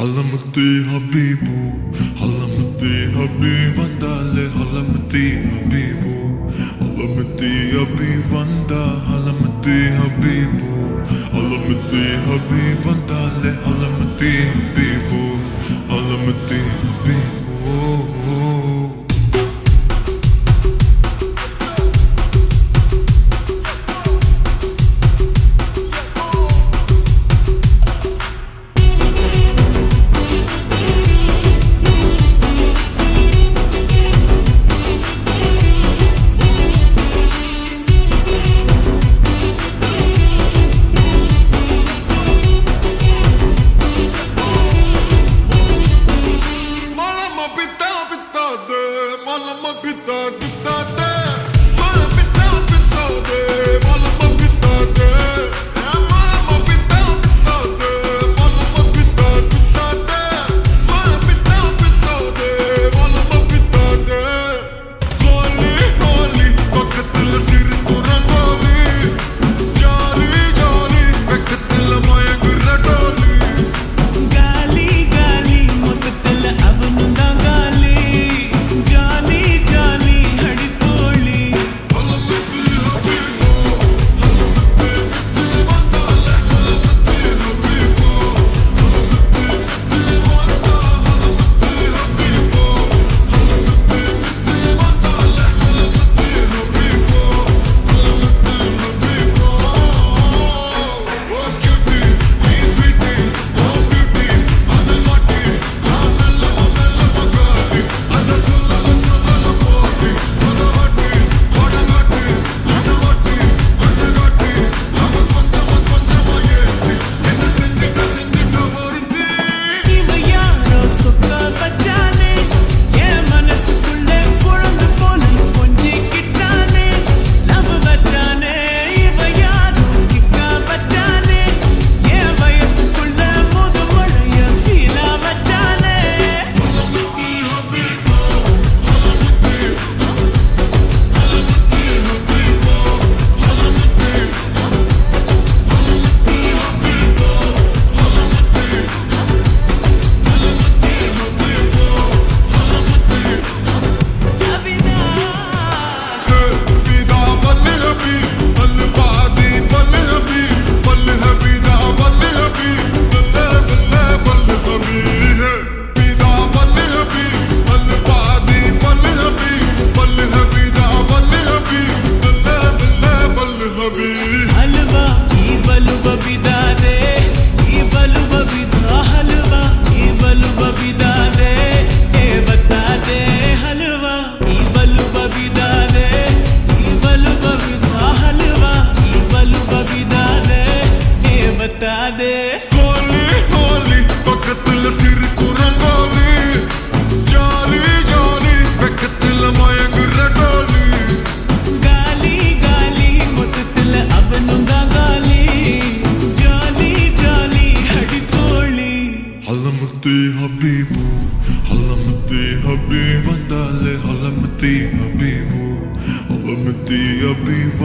Halamati Habibu, Halamati Habibandale, Halamati Habibu, Halamati Habibanda, Halamati Habibu, Halamati Habibandale, Halamati Habibu, Halamati Habibu.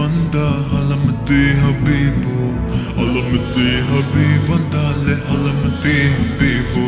banda alam te habibo alam te habibo banda le alam te habibo